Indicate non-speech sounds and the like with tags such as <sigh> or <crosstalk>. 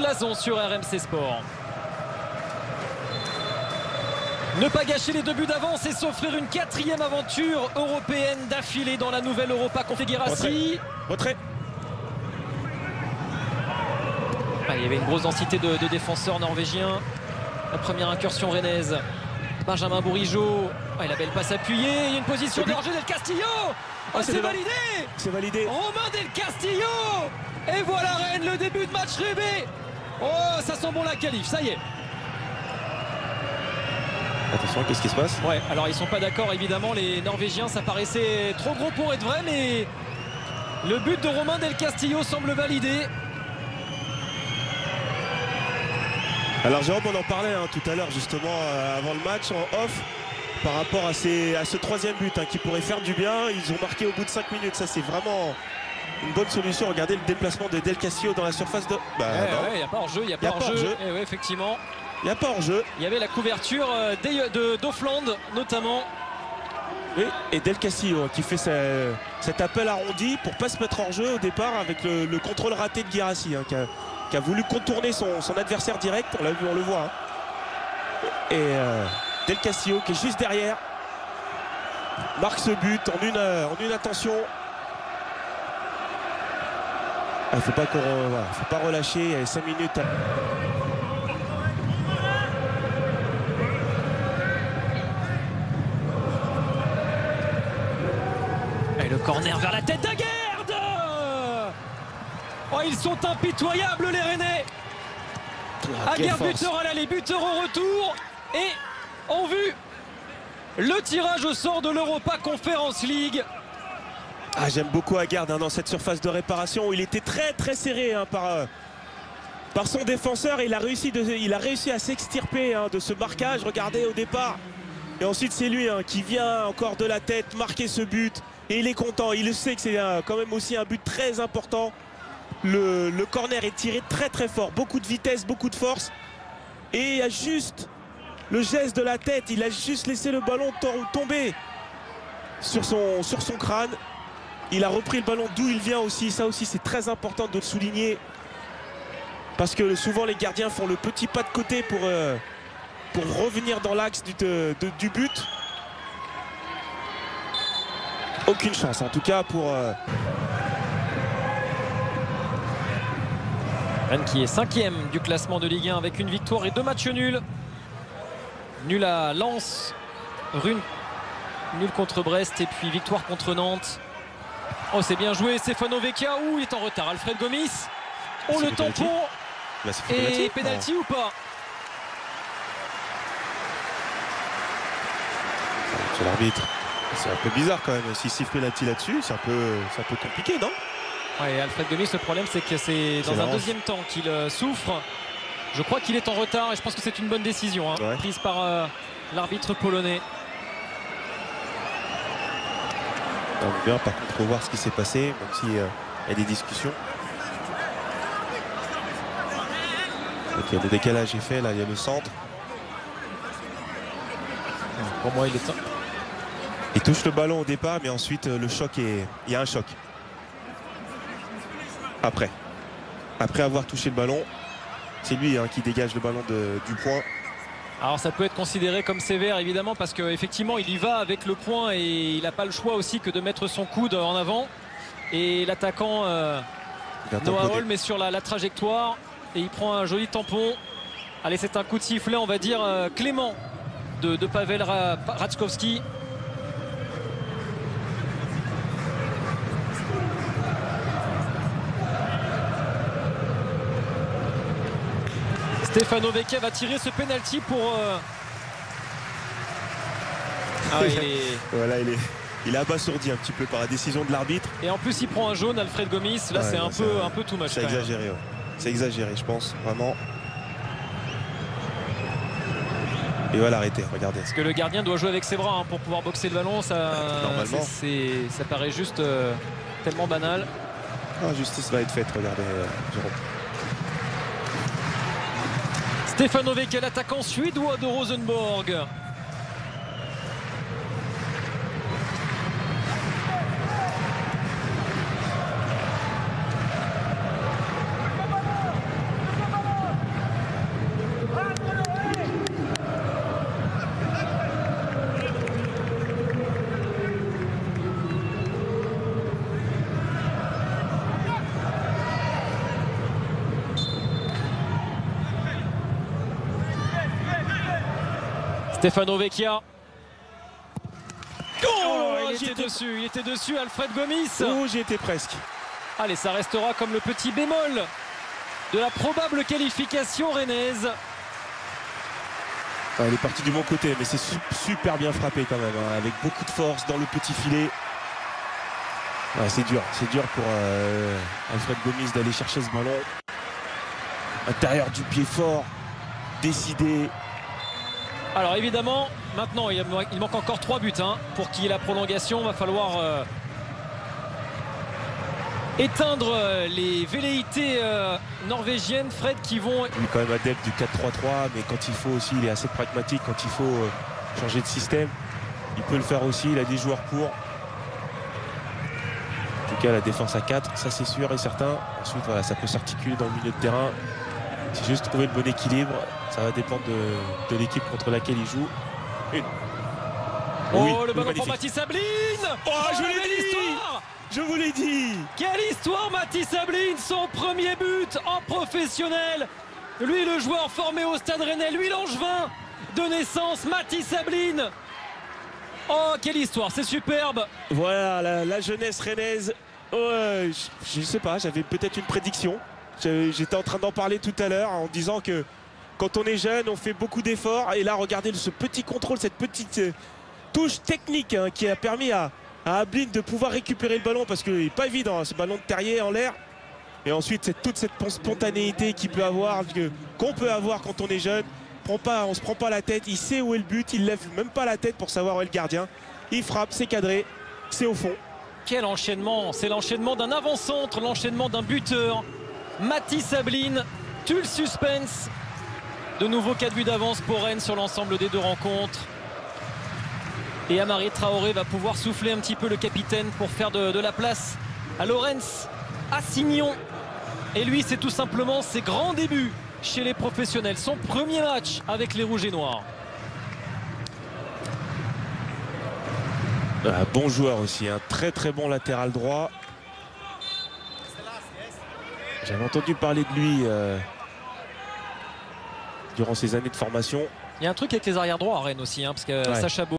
Lazon sur RMC Sport. Ne pas gâcher les deux buts d'avance et s'offrir une quatrième aventure européenne d'affilée dans la nouvelle Europa Confédération. Retrait. Ah, il y avait une grosse densité de, de défenseurs norvégiens. La première incursion rennaise. Benjamin Bourigeau. Ah, il a belle passe appuyée. Il y a une position de jeu del Castillo. Oh, c'est c'est validé. C'est validé. Romain Del Castillo Et voilà Rennes, le début de match rêvé Oh, ça sent bon la qualif, ça y est Attention, qu'est-ce qui se passe? Ouais, alors ils sont pas d'accord évidemment, les Norvégiens, ça paraissait trop gros pour être vrai, mais le but de Romain Del Castillo semble validé. Alors Jérôme, on en parlait hein, tout à l'heure justement euh, avant le match en off par rapport à, ces- à ce troisième but hein, qui pourrait faire du bien. Ils ont marqué au bout de 5 minutes. Ça c'est vraiment une bonne solution. Regardez le déplacement de Del Castillo dans la surface de... Bah il n'y a pas hors-jeu, il n'y a pas hors-jeu. Eh ouais, effectivement, il n'y a pas hors-jeu. il y avait la couverture euh, de d'Offland notamment. Oui, et Del Castillo hein, qui fait sa- cet appel arrondi pour pas se mettre hors jeu au départ avec le, le contrôle raté de Guirassi hein, qui, a, qui a voulu contourner son, son adversaire direct. On l'a vu, on le voit. hein. Et euh, Del Castillo qui est juste derrière marque ce but en une, euh, en une attention. Il ne faut pas qu'on re- voilà, faut pas relâcher. Il y a 5 minutes. Et le corner vers la tête d'Aguerd Oh, ils sont impitoyables les Rennais Ah, Aguerd buteur à l'aller, buteur au retour et en vue le tirage au sort de l'Europa Conference League. Ah, J'aime beaucoup Aguerd hein, dans cette surface de réparation où il était très très serré hein, par, euh, par son défenseur. Il a réussi, il a réussi à s'extirper hein, de ce marquage. Regardez au départ. Et ensuite c'est lui qui vient encore de la tête marquer ce but. Et il est content. Il sait que c'est euh, quand même aussi un but très important. Le, corner est tiré très très fort. Beaucoup de vitesse, beaucoup de force. Et il a juste le geste de la tête. Il a juste laissé le ballon to- tomber sur son, sur son crâne. Il a repris le ballon d'où il vient aussi. Ça aussi, c'est très important de le souligner. Parce que souvent, les gardiens font le petit pas de côté pour, euh, pour revenir dans l'axe du, du but. Aucune chance, en tout cas, pour. euh, Rennes qui est cinquième du classement de Ligue 1 avec une victoire et deux matchs nuls. Nul à Lens, Rune, nul contre Brest et puis victoire contre Nantes. Oh c'est bien joué, Stefano Vecchia, ouh il est en retard, Alfred Gomis. Oh le tampon bah, et penalty. penalty ou pas C'est l'arbitre. C'est un peu bizarre quand même. S'il siffle penalty là-dessus, c'est un, peu, c'est un peu compliqué, non Ouais, Alfred Gomis, le problème c'est que c'est dans un deuxième temps qu'il euh, souffre. Je crois qu'il est en retard et je pense que c'est une bonne décision hein, Ouais. prise par euh, l'arbitre polonais. On veut bien par contre revoir ce qui s'est passé, même s'il y a des discussions. Donc il y a le décalage est fait, là il y a le centre. Pour moi il est temps. Il touche le ballon au départ, mais ensuite euh, le choc est. Il y a un choc. Après. Après avoir touché le ballon, c'est lui hein, qui dégage le ballon de- du point. Alors ça peut être considéré comme sévère évidemment parce qu'effectivement il y va avec le point et il n'a pas le choix aussi que de mettre son coude en avant. Et l'attaquant euh, Noah. Holm est sur la, la trajectoire et il prend un joli tampon. Allez c'est un coup de sifflet on va dire euh, clément de, de Pavel Ra- Stefano Vecchia va tirer ce penalty pour. euh, Ah il <laughs> est- Voilà, il est, il est abasourdi un petit peu par la décision de l'arbitre. Et en plus il prend un jaune Alfred Gomis. Là Ouais, c'est un peu un- peu too much. C'est exagéré, ouais. C'est exagéré, je pense, vraiment. Il va l'arrêter, regardez. Parce que le gardien doit jouer avec ses bras hein, pour pouvoir boxer le ballon. Ça, Normalement. ça paraît juste euh, tellement banal. Ah, justice va être faite, regardez, euh, Jérôme. Stefano Vecchia, l'attaquant suédois de Rosenborg. Stefano Vecchia. Oh, il j'y était dessus, il était dessus, Alfred Gomis. Oh, j'y étais presque. Allez, ça restera comme le petit bémol de la probable qualification rennaise. Ah, il est parti du bon côté, mais c'est su- super bien frappé quand même, hein, avec beaucoup de force dans le petit filet. Ouais, c'est dur, c'est dur pour euh, Alfred Gomis d'aller chercher ce ballon. Intérieur du pied fort, décidé. Alors évidemment, maintenant il il manque encore 3 buts hein. pour qu'il y ait la prolongation. Va falloir euh, éteindre euh, les velléités euh, norvégiennes, Fred, qui vont. Il est quand même adepte du 4-3-3, mais quand il faut aussi, il est assez pragmatique. Quand il faut changer de système, il peut le faire aussi. Il a des joueurs pour. En tout cas, la défense à 4, ça c'est sûr et certain. Ensuite, voilà, ça peut s'articuler dans le milieu de terrain. C'est juste trouver le bon équilibre. Ça va dépendre de, de l'équipe contre laquelle il joue. Une. Oh, Oui, le ballon pour. Mathis Sabline Oh, je l'ai la belle dit histoire Je vous l'ai dit Quelle histoire Mathis Sabline, son premier but en professionnel. Lui le joueur formé au Stade Rennais, lui l'angevin de naissance, Mathis Sabline. Oh quelle histoire, c'est superbe. Voilà, la, la jeunesse rennaise. Ouais, je, je sais pas, j'avais peut-être une prédiction. J'étais en train d'en parler tout à l'heure en disant que quand on est jeune, on fait beaucoup d'efforts. Et là, regardez ce petit contrôle, cette petite euh, touche technique hein, qui a permis à, à Ablin de pouvoir récupérer le ballon parce qu'il n'est pas évident, hein, ce ballon de terrier en l'air. Et ensuite, c'est toute cette spontanéité qu'il peut avoir, qu'on peut avoir quand on est jeune. On se prend pas la tête, il sait où est le but, il lève même pas la tête pour savoir où est le gardien. Il frappe, c'est cadré, c'est au fond. Quel enchaînement C'est l'enchaînement d'un avant-centre, l'enchaînement d'un buteur. Mathis Sabline tue le suspense. De nouveau 4 buts d'avance pour Rennes sur l'ensemble des deux rencontres. Et Amari Traoré va pouvoir souffler un petit peu le capitaine pour faire de, la place à Lorenz Assignon. Et lui, c'est tout simplement ses grands débuts chez les professionnels. Son premier match avec les Rouges et Noirs. Un bon joueur aussi, un très très bon latéral droit. J'avais entendu parler de lui euh, durant ses années de formation. Il y a un truc avec les arrières droits à Rennes aussi, hein, parce que Ouais. Sacha Beau